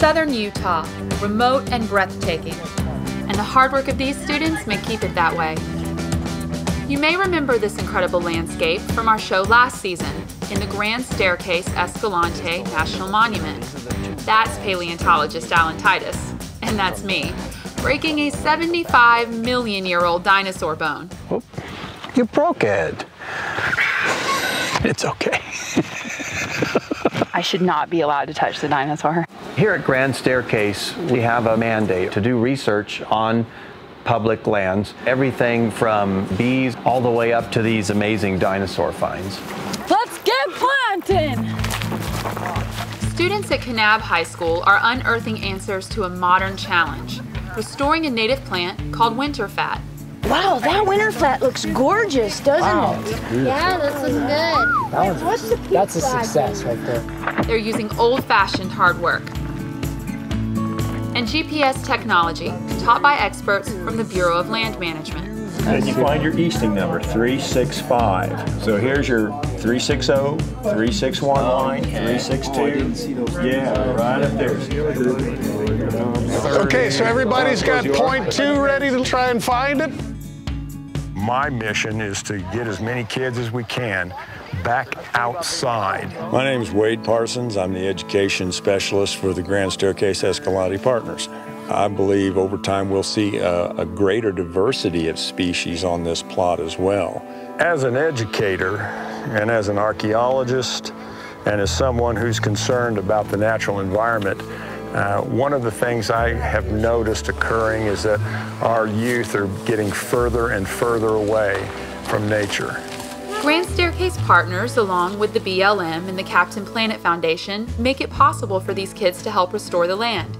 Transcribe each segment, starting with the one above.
Southern Utah, remote and breathtaking. And the hard work of these students may keep it that way. You may remember this incredible landscape from our show last season in the Grand Staircase Escalante National Monument. That's paleontologist Alan Titus, and that's me, breaking a 75 million year old dinosaur bone. Oh, you broke it. It's okay. I should not be allowed to touch the dinosaur. Here at Grand Staircase, we have a mandate to do research on public lands, everything from bees all the way up to these amazing dinosaur finds. Let's get planting! Students at Kanab High School are unearthing answers to a modern challenge, restoring a native plant called winter fat. Wow, that winter fat looks gorgeous, doesn't wow, it? Yeah, this is good. That What's the that's a success right there. They're using old-fashioned hard work and GPS technology taught by experts from the Bureau of Land Management. And you find your easting number, 365. So here's your 360, 361 line, 362. Yeah, right up there. Okay, so everybody's got point two ready to try and find it? My mission is to get as many kids as we can back outside. My name is Wade Parsons. I'm the education specialist for the Grand Staircase Escalante Partners. I believe over time we'll see a, a, greater diversity of species on this plot as well. As an educator and as an archaeologist and as someone who's concerned about the natural environment, uh, one of the things I have noticed occurring is that our youth are getting further and further away from nature. Grand Staircase partners, along with the BLM and the Captain Planet Foundation, make it possible for these kids to help restore the land.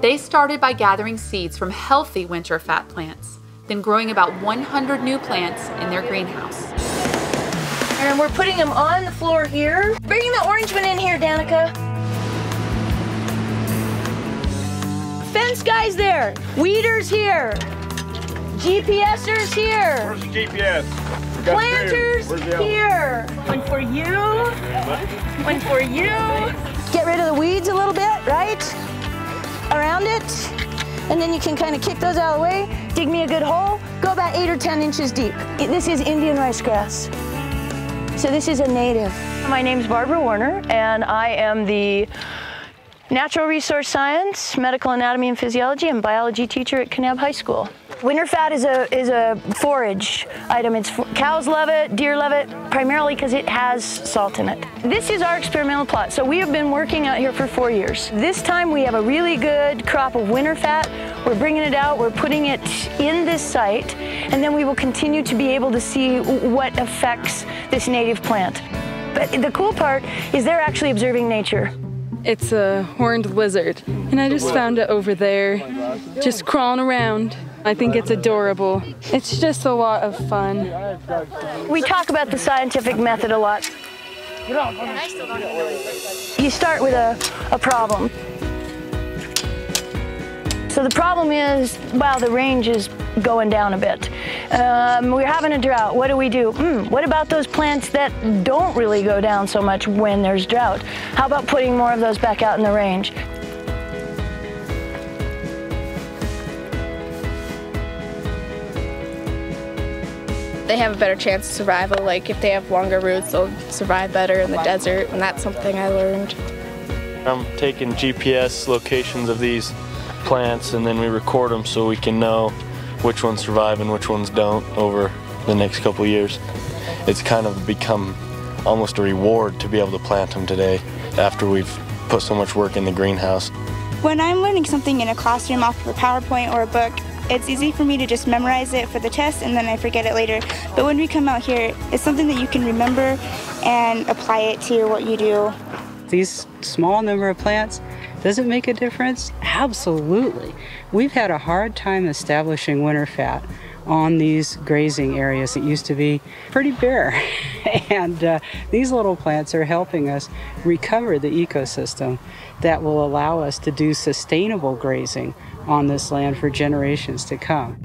They started by gathering seeds from healthy winter fat plants, then growing about 100 new plants in their greenhouse. And we're putting them on the floor here. Bringing the orange one in here, Danica. Fence guys there. Weeders here. GPSers here. Where's the GPS? Planters here. One for you. One for you. Get rid of the weeds a little bit, right? Around it. And then you can kind of kick those out of the way. Dig me a good hole. Go about eight or 10 inches deep. This is Indian rice grass. So this is a native. My name's Barbara Warner, and I am the Natural Resource Science, Medical Anatomy and Physiology, and Biology teacher at Kanab High School. Winter fat is a is a forage item. It's cows love it, deer love it, primarily because it has salt in it. This is our experimental plot. So we have been working out here for four years. This time we have a really good crop of winter fat. We're bringing it out. We're putting it in this site, and then we will continue to be able to see what affects this native plant. But the cool part is they're actually observing nature. It's a horned lizard, and I just found it over there, just crawling around. I think it's adorable. It's just a lot of fun. We talk about the scientific method a lot. You start with a, a problem. So the problem is, wow, the range is going down a bit. Um, we're having a drought. What do we do? Hmm, what about those plants that don't really go down so much when there's drought? How about putting more of those back out in the range? They have a better chance of survival. Like if they have longer roots, they'll survive better in the desert, and that's something I learned. I'm taking GPS locations of these plants and then we record them so we can know which ones survive and which ones don't over the next couple years. It's kind of become almost a reward to be able to plant them today after we've put so much work in the greenhouse. When I'm learning something in a classroom off of a PowerPoint or a book, it's easy for me to just memorize it for the test and then I forget it later. But when we come out here, it's something that you can remember and apply it to what you do. These small number of plants, does it make a difference? Absolutely. We've had a hard time establishing winter fat on these grazing areas that used to be pretty bare. and uh, these little plants are helping us recover the ecosystem that will allow us to do sustainable grazing on this land for generations to come.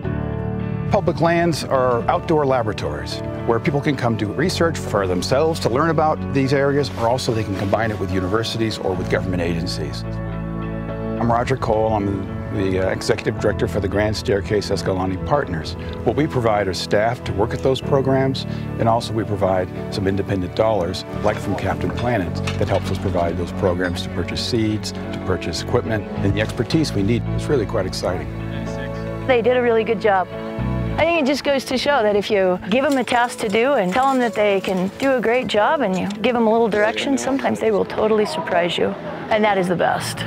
Public lands are outdoor laboratories where people can come do research for themselves to learn about these areas, or also they can combine it with universities or with government agencies. I'm Roger Cole. I'm the uh, executive director for the Grand Staircase Escalante Partners. What we provide are staff to work at those programs, and also we provide some independent dollars, like from Captain Planet, that helps us provide those programs to purchase seeds, to purchase equipment, and the expertise we need. It's really quite exciting. They did a really good job. I think it just goes to show that if you give them a task to do and tell them that they can do a great job and you give them a little direction, sometimes they will totally surprise you. And that is the best.